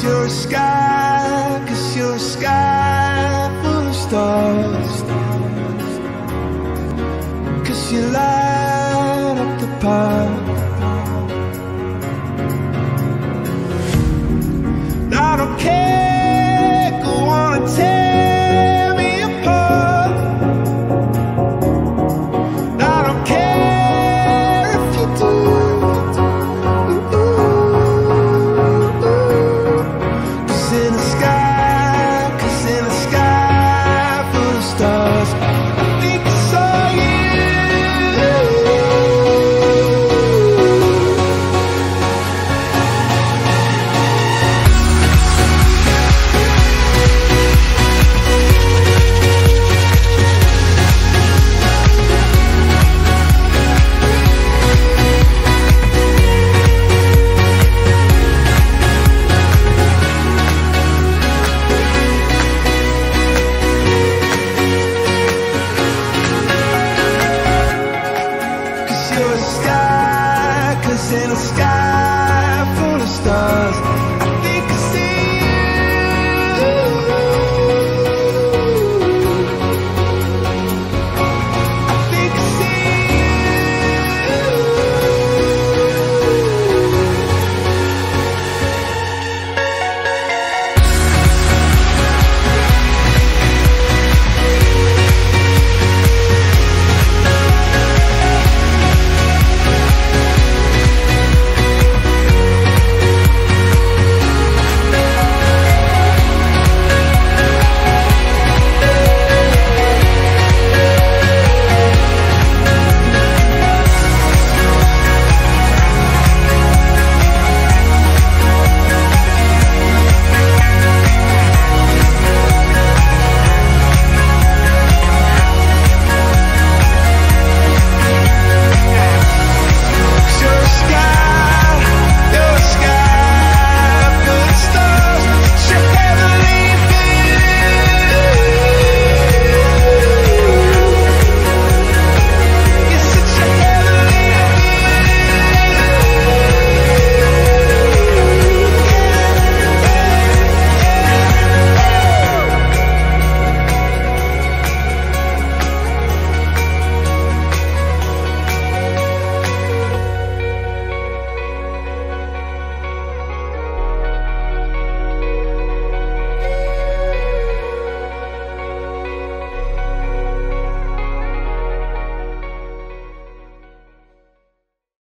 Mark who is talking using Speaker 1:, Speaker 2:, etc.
Speaker 1: Cause you're a sky, cause you're a sky full of stars. Cause you light up the park. in the sky.